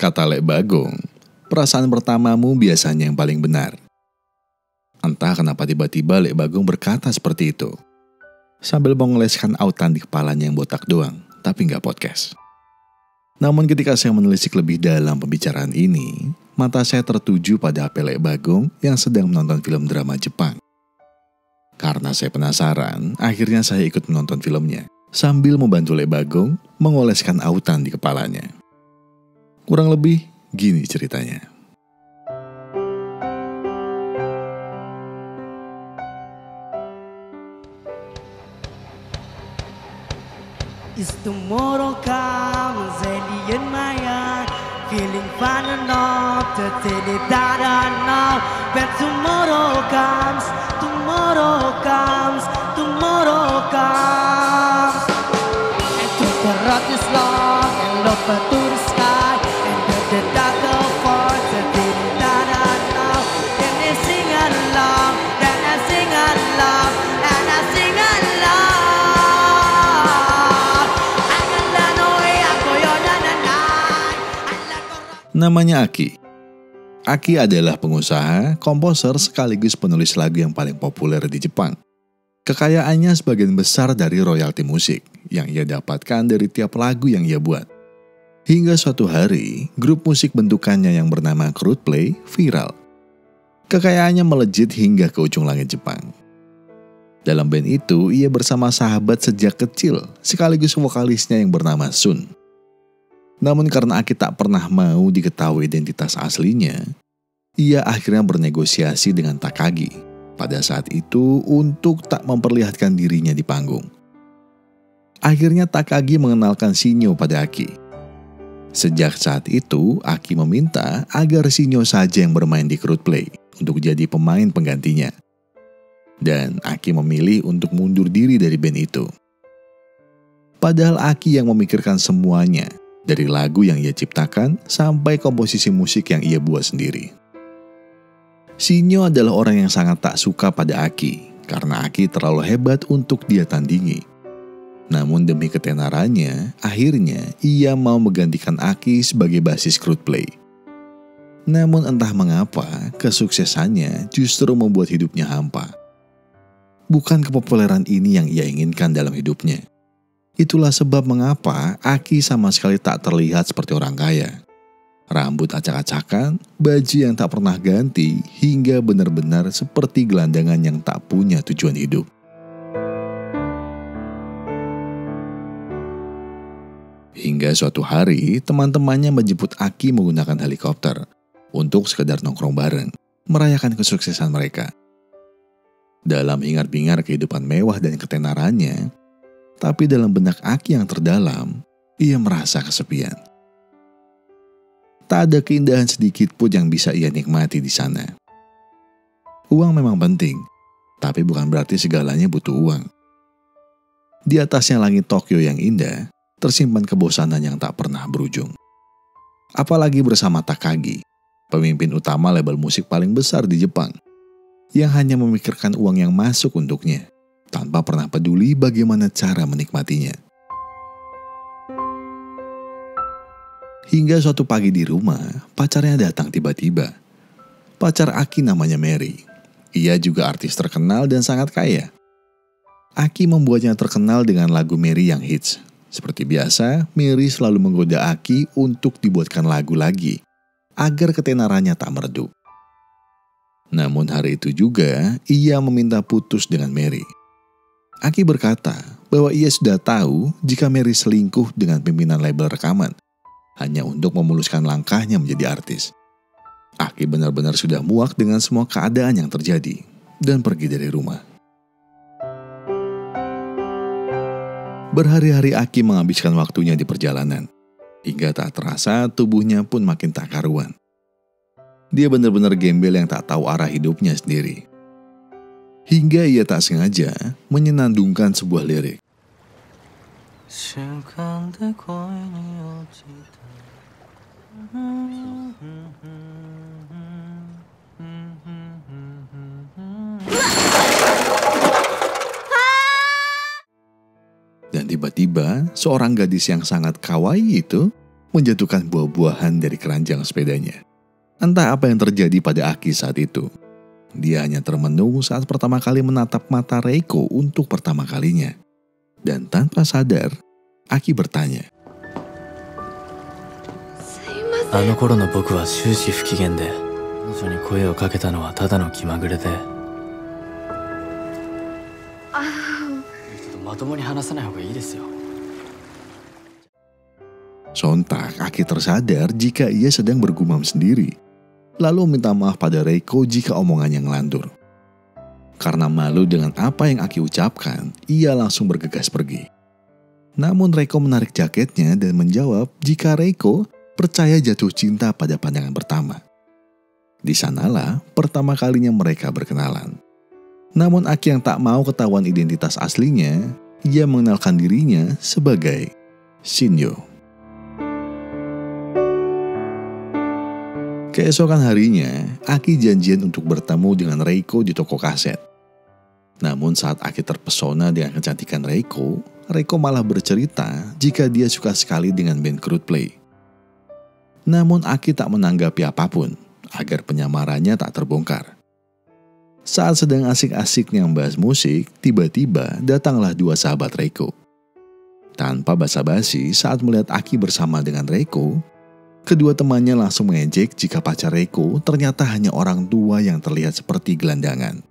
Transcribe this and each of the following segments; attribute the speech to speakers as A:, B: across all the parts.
A: Kata Lek Bagong, perasaan pertamamu biasanya yang paling benar. Entah kenapa tiba-tiba Lek Bagong berkata seperti itu. Sambil mengoleskan autan di kepalanya yang botak doang, tapi nggak podcast. Namun ketika saya menelisik lebih dalam pembicaraan ini, mata saya tertuju pada HP Lek Bagong yang sedang menonton film drama Jepang. Karena saya penasaran, akhirnya saya ikut menonton filmnya, sambil membantu Lek Bagong mengoleskan autan di kepalanya. Kurang lebih gini ceritanya.
B: Is tomorrow comes alien Maya Feeling fine enough to tell it that I know. But tomorrow comes, tomorrow comes, tomorrow comes. And to the road is long and look up to the
A: Namanya Aki. Aki adalah pengusaha, komposer sekaligus penulis lagu yang paling populer di Jepang. Kekayaannya sebagian besar dari royalti musik yang ia dapatkan dari tiap lagu yang ia buat. Hingga suatu hari, grup musik bentukannya yang bernama Play viral. Kekayaannya melejit hingga ke ujung langit Jepang. Dalam band itu, ia bersama sahabat sejak kecil, sekaligus vokalisnya yang bernama Sun. Namun karena Aki tak pernah mau diketahui identitas aslinya, ia akhirnya bernegosiasi dengan Takagi pada saat itu untuk tak memperlihatkan dirinya di panggung. Akhirnya Takagi mengenalkan Shinyo pada Aki. Sejak saat itu, Aki meminta agar Shinyo saja yang bermain di Play untuk jadi pemain penggantinya. Dan Aki memilih untuk mundur diri dari band itu. Padahal Aki yang memikirkan semuanya, dari lagu yang ia ciptakan sampai komposisi musik yang ia buat sendiri. Sinyo adalah orang yang sangat tak suka pada Aki karena Aki terlalu hebat untuk dia tandingi. Namun demi ketenarannya, akhirnya ia mau menggantikan Aki sebagai basis Play. Namun entah mengapa, kesuksesannya justru membuat hidupnya hampa. Bukan kepopuleran ini yang ia inginkan dalam hidupnya. Itulah sebab mengapa Aki sama sekali tak terlihat seperti orang kaya. Rambut acak-acakan, baju yang tak pernah ganti, hingga benar-benar seperti gelandangan yang tak punya tujuan hidup. Hingga suatu hari, teman-temannya menjemput Aki menggunakan helikopter untuk sekedar nongkrong bareng, merayakan kesuksesan mereka. Dalam hingar-bingar kehidupan mewah dan ketenarannya, tapi dalam benak Aki yang terdalam, ia merasa kesepian. Tak ada keindahan sedikit pun yang bisa ia nikmati di sana. Uang memang penting, tapi bukan berarti segalanya butuh uang. Di atasnya langit Tokyo yang indah, tersimpan kebosanan yang tak pernah berujung. Apalagi bersama Takagi, pemimpin utama label musik paling besar di Jepang, yang hanya memikirkan uang yang masuk untuknya tanpa pernah peduli bagaimana cara menikmatinya. Hingga suatu pagi di rumah, pacarnya datang tiba-tiba. Pacar Aki namanya Mary. Ia juga artis terkenal dan sangat kaya. Aki membuatnya terkenal dengan lagu Mary yang hits. Seperti biasa, Mary selalu menggoda Aki untuk dibuatkan lagu lagi, agar ketenarannya tak meredup. Namun hari itu juga, ia meminta putus dengan Mary. Aki berkata bahwa ia sudah tahu jika Mary selingkuh dengan pimpinan label rekaman, hanya untuk memuluskan langkahnya menjadi artis. Aki benar-benar sudah muak dengan semua keadaan yang terjadi dan pergi dari rumah. Berhari-hari Aki menghabiskan waktunya di perjalanan, hingga tak terasa tubuhnya pun makin tak karuan. Dia benar-benar gembel yang tak tahu arah hidupnya sendiri. Hingga ia tak sengaja menyenandungkan sebuah lirik. Dan tiba-tiba seorang gadis yang sangat kawaii itu menjatuhkan buah-buahan dari keranjang sepedanya. Entah apa yang terjadi pada Aki saat itu. Dia hanya termenung saat pertama kali menatap mata Reiko untuk pertama kalinya. Dan tanpa sadar, Aki bertanya,
C: すいません
D: あの頃の僕は終始不機嫌で彼女に声をかけたのはただの気まぐれで
C: あ
D: ちょっとまともに話さない方がいいですよ
A: Sontak, Aki tersadar jika ia sedang bergumam sendiri. Lalu minta maaf pada Reiko jika omongannya ngelantur. Karena malu dengan apa yang Aki ucapkan, ia langsung bergegas pergi. Namun Reiko menarik jaketnya dan menjawab jika Reiko percaya jatuh cinta pada pandangan pertama. Di sanalah pertama kalinya mereka berkenalan. Namun Aki yang tak mau ketahuan identitas aslinya, ia mengenalkan dirinya sebagai Shinyo. Keesokan harinya, Aki janjian untuk bertemu dengan Reiko di toko kaset. Namun saat Aki terpesona dengan kecantikan Reiko, Reiko malah bercerita jika dia suka sekali dengan band Play. Namun Aki tak menanggapi apa pun agar penyamarannya tak terbongkar. Saat sedang asik-asiknya membahas musik, tiba-tiba datanglah dua sahabat Reiko. Tanpa basa-basi, saat melihat Aki bersama dengan Reiko, Kedua temannya langsung mengejek jika pacar Reiko ternyata hanya orang tua yang terlihat seperti gelandangan.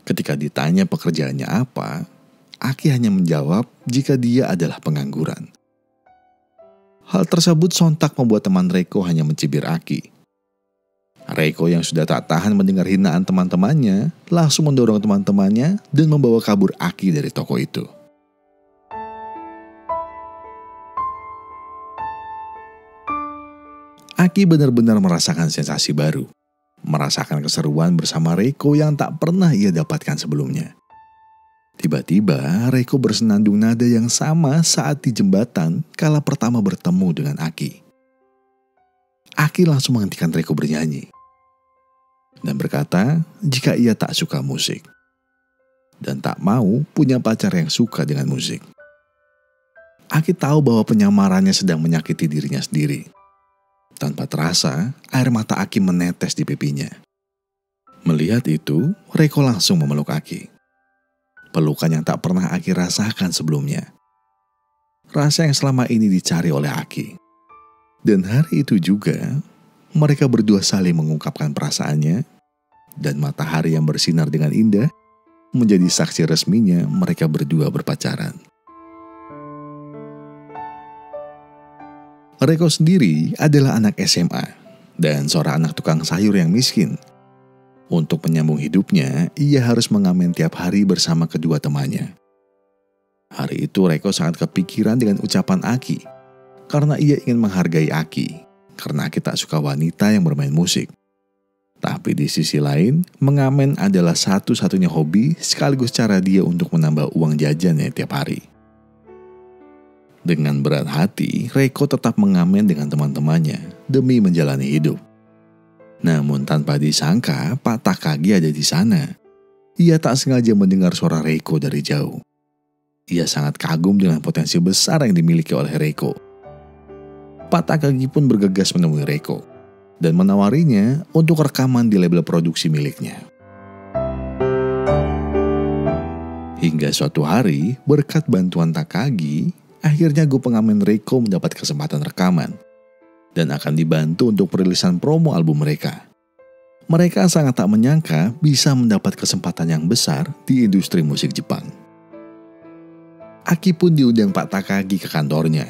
A: Ketika ditanya pekerjaannya apa, Aki hanya menjawab jika dia adalah pengangguran. Hal tersebut sontak membuat teman Reiko hanya mencibir Aki. Reiko yang sudah tak tahan mendengar hinaan teman-temannya, langsung mendorong teman-temannya dan membawa kabur Aki dari toko itu. Aki benar-benar merasakan sensasi baru. Merasakan keseruan bersama Reiko yang tak pernah ia dapatkan sebelumnya. Tiba-tiba Reiko bersenandung nada yang sama saat di jembatan kala pertama bertemu dengan Aki. Aki langsung menghentikan Reiko bernyanyi. Dan berkata jika ia tak suka musik. Dan tak mau punya pacar yang suka dengan musik. Aki tahu bahwa penyamarannya sedang menyakiti dirinya sendiri tanpa terasa, air mata Aki menetes di pipinya. Melihat itu, Reiko langsung memeluk Aki. Pelukan yang tak pernah Aki rasakan sebelumnya. Rasa yang selama ini dicari oleh Aki. Dan hari itu juga, mereka berdua saling mengungkapkan perasaannya, dan matahari yang bersinar dengan indah menjadi saksi resminya mereka berdua berpacaran. Reko sendiri adalah anak SMA dan seorang anak tukang sayur yang miskin. Untuk menyambung hidupnya, ia harus mengamen tiap hari bersama kedua temannya. Hari itu Reko sangat kepikiran dengan ucapan Aki, karena ia ingin menghargai Aki, karena Aki tak suka wanita yang bermain musik. Tapi di sisi lain, mengamen adalah satu-satunya hobi sekaligus cara dia untuk menambah uang jajannya tiap hari. Dengan berat hati, Reiko tetap mengamen dengan teman-temannya demi menjalani hidup. Namun tanpa disangka, Pak Takagi ada di sana. Ia tak sengaja mendengar suara Reiko dari jauh. Ia sangat kagum dengan potensi besar yang dimiliki oleh Reiko. Pak Takagi pun bergegas menemui Reiko dan menawarinya untuk rekaman di label produksi miliknya. Hingga suatu hari, berkat bantuan Takagi, Akhirnya gue pengamen Reiko mendapat kesempatan rekaman dan akan dibantu untuk perilisan promo album mereka. Mereka sangat tak menyangka bisa mendapat kesempatan yang besar di industri musik Jepang. Aki pun diundang Pak Takagi ke kantornya,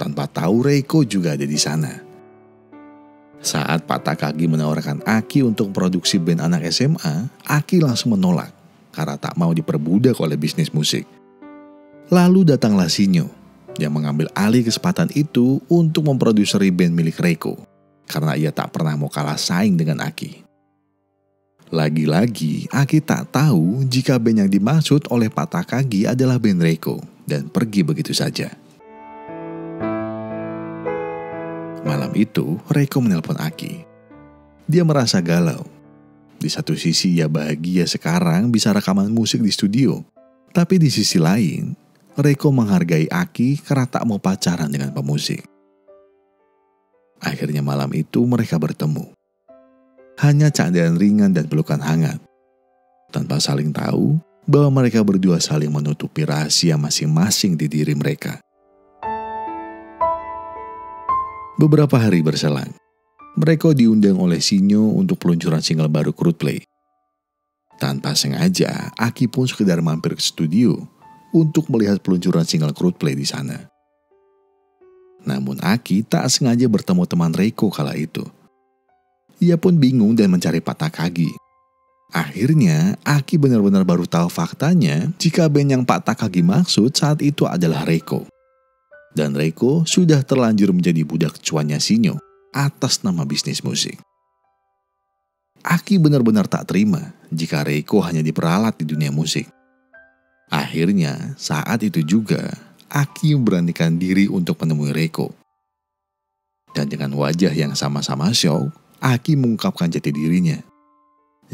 A: tanpa tahu Reiko juga ada di sana. Saat Pak Takagi menawarkan Aki untuk produksi band anak SMA, Aki langsung menolak karena tak mau diperbudak oleh bisnis musik. Lalu datanglah Sinyo yang mengambil alih kesempatan itu untuk memproduseri band milik Reiko karena ia tak pernah mau kalah saing dengan Aki. Lagi-lagi, Aki tak tahu jika band yang dimaksud oleh Pak Takagi adalah band Reiko dan pergi begitu saja. Malam itu, Reiko menelpon Aki. Dia merasa galau. Di satu sisi ia bahagia sekarang bisa rekaman musik di studio. Tapi di sisi lain, Reiko menghargai Aki karena tak mau pacaran dengan pemusik. Akhirnya malam itu mereka bertemu. Hanya candaan ringan dan pelukan hangat. Tanpa saling tahu bahwa mereka berdua saling menutupi rahasia masing-masing di diri mereka. Beberapa hari berselang, mereka diundang oleh Sinyo untuk peluncuran single baru Crude Play. Tanpa sengaja, Aki pun sekedar mampir ke studio untuk melihat peluncuran single Crude Play di sana. Namun Aki tak sengaja bertemu teman Reiko kala itu. Ia pun bingung dan mencari patah kaki. Akhirnya, Aki benar-benar baru tahu faktanya jika band yang Pak Takagi maksud saat itu adalah Reiko dan Reiko sudah terlanjur menjadi budak cuannya Sinyo atas nama bisnis musik. Aki benar-benar tak terima jika Reiko hanya diperalat di dunia musik. Akhirnya, saat itu juga, Aki memberanikan diri untuk menemui Reiko. Dan dengan wajah yang sama-sama show, Aki mengungkapkan jati dirinya.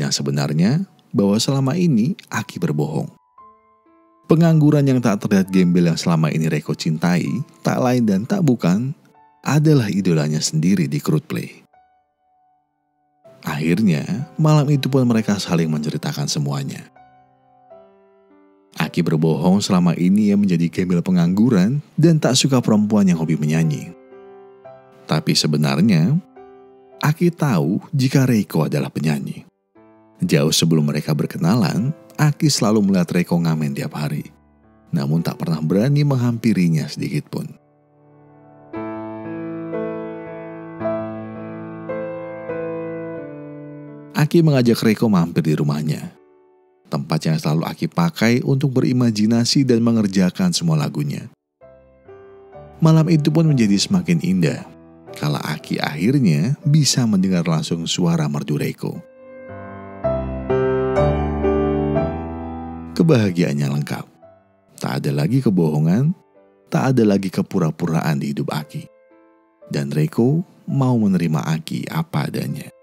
A: Yang sebenarnya, bahwa selama ini Aki berbohong. Pengangguran yang tak terlihat gembel yang selama ini Reko cintai, tak lain dan tak bukan, adalah idolanya sendiri di Crude Play. Akhirnya, malam itu pun mereka saling menceritakan semuanya. Aki berbohong selama ini ia menjadi gembel pengangguran dan tak suka perempuan yang hobi menyanyi. Tapi sebenarnya, Aki tahu jika Reiko adalah penyanyi. Jauh sebelum mereka berkenalan, Aki selalu melihat Reko ngamen tiap hari, namun tak pernah berani menghampirinya sedikit pun. Aki mengajak Reko mampir di rumahnya, tempat yang selalu Aki pakai untuk berimajinasi dan mengerjakan semua lagunya. Malam itu pun menjadi semakin indah, kala Aki akhirnya bisa mendengar langsung suara merdu Reko. kebahagiaannya lengkap. Tak ada lagi kebohongan, tak ada lagi kepura-puraan di hidup Aki. Dan Reiko mau menerima Aki apa adanya.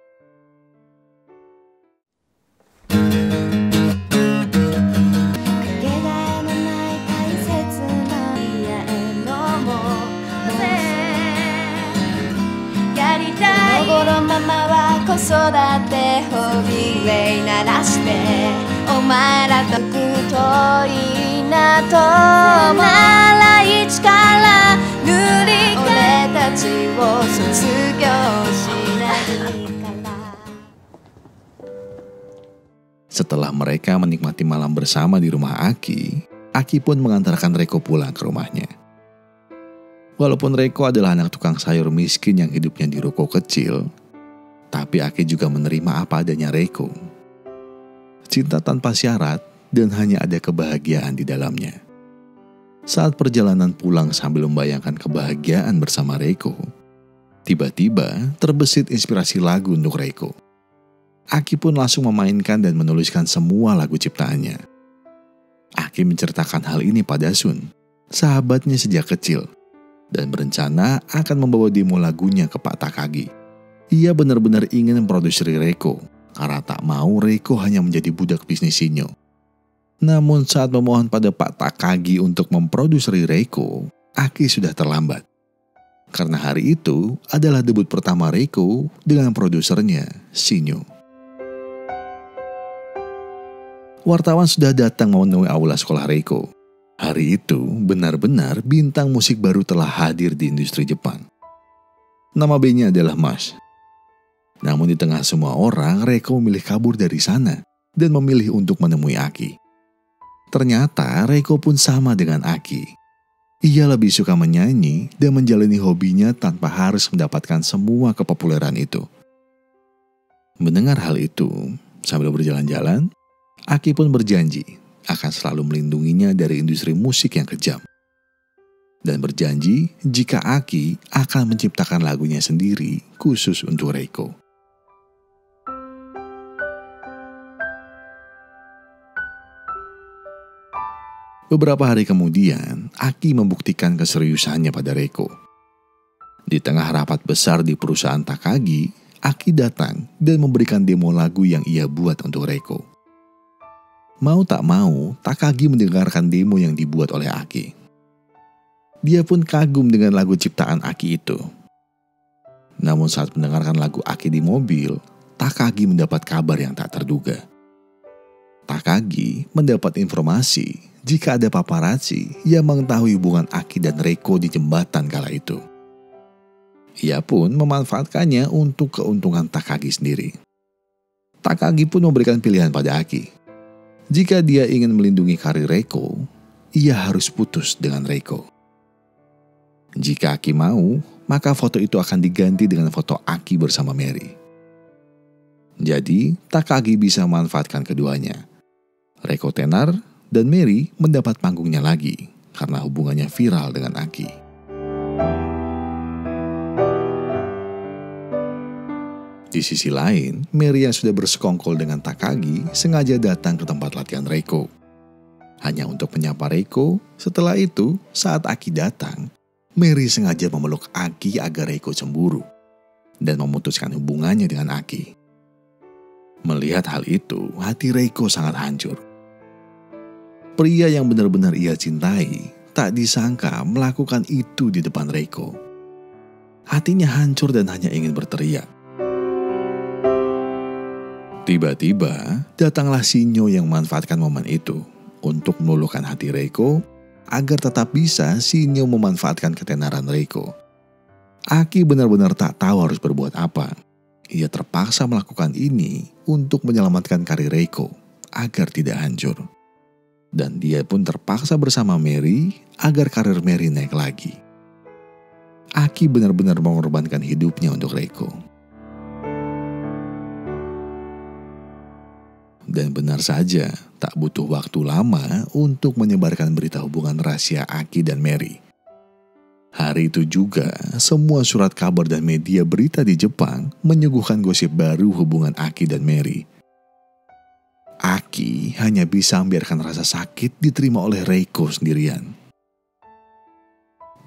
A: Setelah mereka menikmati malam bersama di rumah Aki, Aki pun mengantarkan Reko pulang ke rumahnya. Walaupun Reko adalah anak tukang sayur miskin yang hidupnya di ruko kecil, tapi Aki juga menerima apa adanya Reko. Cinta tanpa syarat dan hanya ada kebahagiaan di dalamnya. Saat perjalanan pulang sambil membayangkan kebahagiaan bersama Reko, tiba-tiba terbesit inspirasi lagu untuk Reko. Aki pun langsung memainkan dan menuliskan semua lagu ciptaannya. Aki menceritakan hal ini pada Sun, sahabatnya sejak kecil, dan berencana akan membawa demo lagunya ke Pak Takagi. Ia benar-benar ingin memproduksi Reiko, karena tak mau Reiko hanya menjadi budak bisnis Sinyo. Namun saat memohon pada Pak Takagi untuk memproduksi Reiko, Aki sudah terlambat. Karena hari itu adalah debut pertama Reiko dengan produsernya, Sinyo. wartawan sudah datang memenuhi aula sekolah Reiko. Hari itu benar-benar bintang musik baru telah hadir di industri Jepang. Nama bandnya adalah Mas. Namun di tengah semua orang, Reiko memilih kabur dari sana dan memilih untuk menemui Aki. Ternyata Reiko pun sama dengan Aki. Ia lebih suka menyanyi dan menjalani hobinya tanpa harus mendapatkan semua kepopuleran itu. Mendengar hal itu, sambil berjalan-jalan, Aki pun berjanji akan selalu melindunginya dari industri musik yang kejam. Dan berjanji jika Aki akan menciptakan lagunya sendiri khusus untuk Reiko. Beberapa hari kemudian, Aki membuktikan keseriusannya pada Reiko. Di tengah rapat besar di perusahaan Takagi, Aki datang dan memberikan demo lagu yang ia buat untuk Reiko. Mau tak mau, Takagi mendengarkan demo yang dibuat oleh Aki. Dia pun kagum dengan lagu ciptaan Aki itu. Namun saat mendengarkan lagu Aki di mobil, Takagi mendapat kabar yang tak terduga. Takagi mendapat informasi jika ada paparazzi yang mengetahui hubungan Aki dan Reiko di jembatan kala itu. Ia pun memanfaatkannya untuk keuntungan Takagi sendiri. Takagi pun memberikan pilihan pada Aki. Jika dia ingin melindungi karir Reiko, ia harus putus dengan Reiko. Jika Aki mau, maka foto itu akan diganti dengan foto Aki bersama Mary. Jadi, Takagi bisa memanfaatkan keduanya. Reiko tenar dan Mary mendapat panggungnya lagi karena hubungannya viral dengan Aki. Di sisi lain, Mary yang sudah bersekongkol dengan Takagi sengaja datang ke tempat latihan Reiko. Hanya untuk menyapa Reiko, setelah itu saat Aki datang, Mary sengaja memeluk Aki agar Reiko cemburu dan memutuskan hubungannya dengan Aki. Melihat hal itu, hati Reiko sangat hancur. Pria yang benar-benar ia cintai tak disangka melakukan itu di depan Reiko. Hatinya hancur dan hanya ingin berteriak. Tiba-tiba, datanglah Sinyo yang memanfaatkan momen itu untuk meluluhkan hati Reiko agar tetap bisa Sinyo memanfaatkan ketenaran Reiko. Aki benar-benar tak tahu harus berbuat apa. Ia terpaksa melakukan ini untuk menyelamatkan karir Reiko agar tidak hancur. Dan dia pun terpaksa bersama Mary agar karir Mary naik lagi. Aki benar-benar mengorbankan hidupnya untuk Reiko. Dan benar saja, tak butuh waktu lama untuk menyebarkan berita hubungan rahasia Aki dan Mary. Hari itu juga, semua surat kabar dan media berita di Jepang menyuguhkan gosip baru hubungan Aki dan Mary. Aki hanya bisa membiarkan rasa sakit diterima oleh Reiko sendirian.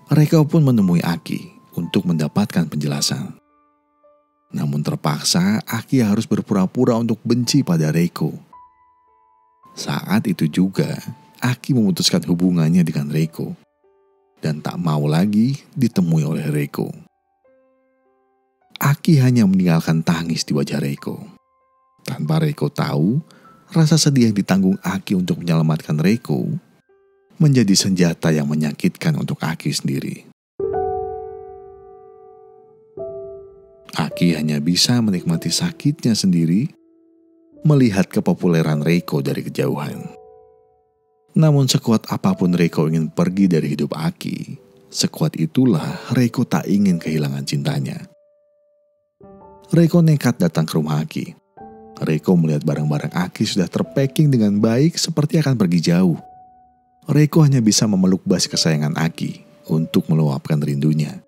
A: Reiko pun menemui Aki untuk mendapatkan penjelasan. Namun terpaksa Aki harus berpura-pura untuk benci pada Reiko. Saat itu juga, Aki memutuskan hubungannya dengan Reiko dan tak mau lagi ditemui oleh Reiko. Aki hanya meninggalkan tangis di wajah Reiko. Tanpa Reiko tahu, rasa sedih yang ditanggung Aki untuk menyelamatkan Reiko menjadi senjata yang menyakitkan untuk Aki sendiri. Aki hanya bisa menikmati sakitnya sendiri melihat kepopuleran Reiko dari kejauhan. Namun sekuat apa pun Reiko ingin pergi dari hidup Aki, sekuat itulah Reiko tak ingin kehilangan cintanya. Reiko nekat datang ke rumah Aki. Reiko melihat barang-barang Aki sudah terpacking dengan baik seperti akan pergi jauh. Reiko hanya bisa memeluk bas kesayangan Aki untuk meluapkan rindunya.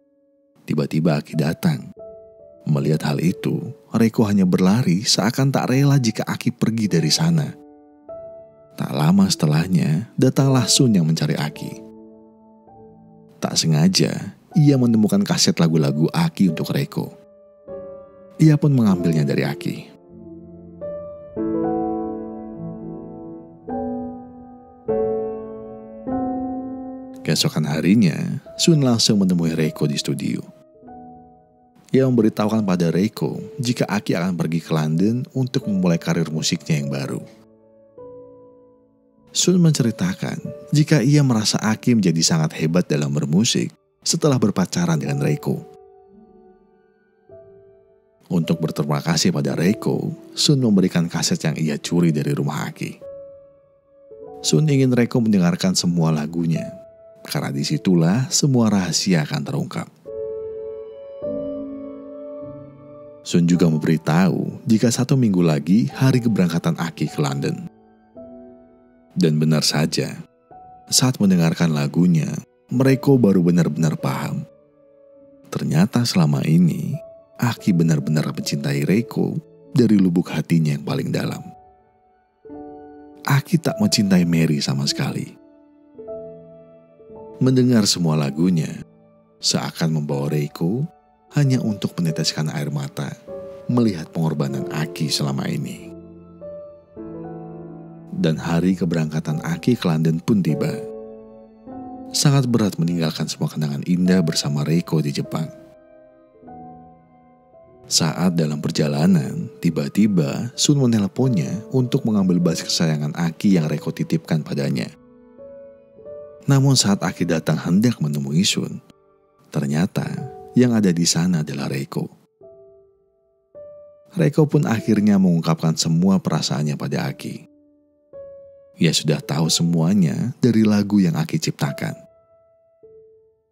A: Tiba-tiba Aki datang Melihat hal itu, Reiko hanya berlari seakan tak rela jika Aki pergi dari sana. Tak lama setelahnya, datanglah Sun yang mencari Aki. Tak sengaja, ia menemukan kaset lagu-lagu Aki untuk Reiko. Ia pun mengambilnya dari Aki. Keesokan harinya, Sun langsung menemui Reiko di studio. Ia memberitahukan pada Reiko jika Aki akan pergi ke London untuk memulai karir musiknya yang baru. Sun menceritakan jika ia merasa Aki menjadi sangat hebat dalam bermusik setelah berpacaran dengan Reiko. Untuk berterima kasih pada Reiko, Sun memberikan kaset yang ia curi dari rumah Aki. Sun ingin Reiko mendengarkan semua lagunya, karena di situlah semua rahasia akan terungkap. Sun juga memberitahu jika satu minggu lagi hari keberangkatan Aki ke London. Dan benar saja, saat mendengarkan lagunya, mereka baru benar-benar paham. Ternyata selama ini, Aki benar-benar mencintai Reiko dari lubuk hatinya yang paling dalam. Aki tak mencintai Mary sama sekali. Mendengar semua lagunya, seakan membawa Reiko hanya untuk meneteskan air mata melihat pengorbanan Aki selama ini. Dan hari keberangkatan Aki ke London pun tiba. Sangat berat meninggalkan semua kenangan indah bersama Reiko di Jepang. Saat dalam perjalanan, tiba-tiba Sun menelponnya untuk mengambil bas kesayangan Aki yang Reiko titipkan padanya. Namun saat Aki datang hendak menemui Sun, ternyata yang ada di sana adalah Reiko. Reiko pun akhirnya mengungkapkan semua perasaannya pada Aki. Ia sudah tahu semuanya dari lagu yang Aki ciptakan.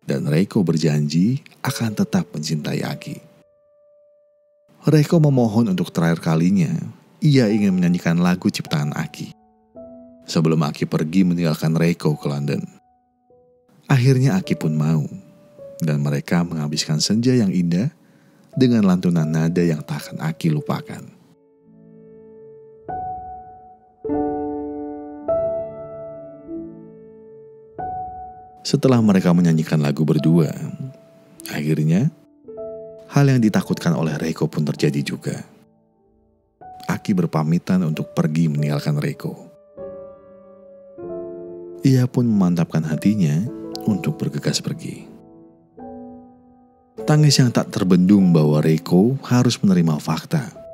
A: Dan Reiko berjanji akan tetap mencintai Aki. Reiko memohon untuk terakhir kalinya, ia ingin menyanyikan lagu ciptaan Aki. Sebelum Aki pergi meninggalkan Reiko ke London. Akhirnya Aki pun mau, dan mereka menghabiskan senja yang indah dengan lantunan nada yang tak akan Aki lupakan. Setelah mereka menyanyikan lagu berdua, akhirnya Hal yang ditakutkan oleh Reiko pun terjadi juga. Aki berpamitan untuk pergi meninggalkan Reiko. Ia pun memantapkan hatinya untuk bergegas pergi. Tangis yang tak terbendung bahwa Reiko harus menerima fakta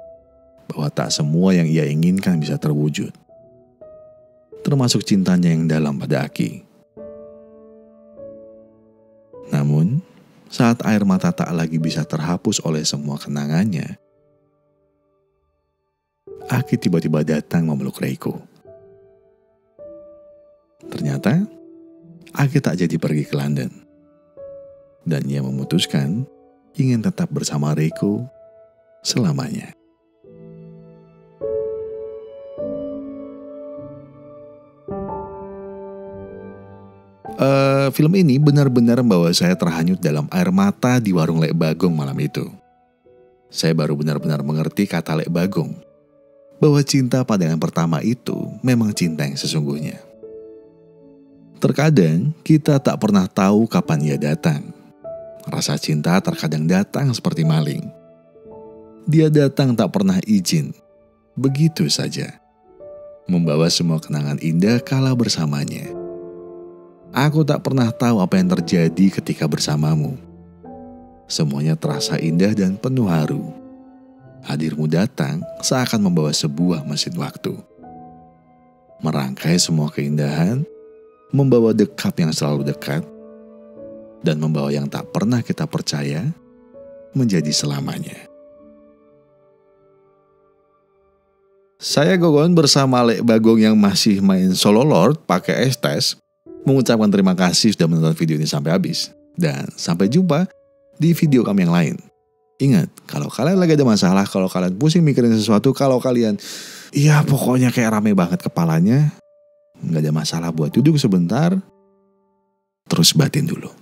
A: bahwa tak semua yang ia inginkan bisa terwujud. Termasuk cintanya yang dalam pada Aki. Namun, saat air mata tak lagi bisa terhapus oleh semua kenangannya. Aki tiba-tiba datang memeluk Reiko. Ternyata, Aki tak jadi pergi ke London. Dan ia memutuskan ingin tetap bersama Reiko selamanya. Uh, film ini benar-benar membawa saya terhanyut dalam air mata di warung Lek Bagong malam itu. Saya baru benar-benar mengerti kata Lek Bagong. Bahwa cinta pandangan pertama itu memang cinta yang sesungguhnya. Terkadang kita tak pernah tahu kapan ia datang. Rasa cinta terkadang datang seperti maling. Dia datang tak pernah izin. Begitu saja. Membawa semua kenangan indah kala bersamanya Aku tak pernah tahu apa yang terjadi ketika bersamamu. Semuanya terasa indah dan penuh haru. Hadirmu datang seakan membawa sebuah mesin waktu. Merangkai semua keindahan, membawa dekap yang selalu dekat, dan membawa yang tak pernah kita percaya menjadi selamanya. Saya Gogon bersama Lek Bagong yang masih main solo lord pakai estes mengucapkan terima kasih sudah menonton video ini sampai habis. Dan sampai jumpa di video kami yang lain. Ingat, kalau kalian lagi ada masalah, kalau kalian pusing mikirin sesuatu, kalau kalian, iya pokoknya kayak rame banget kepalanya, nggak ada masalah buat duduk sebentar, terus batin dulu.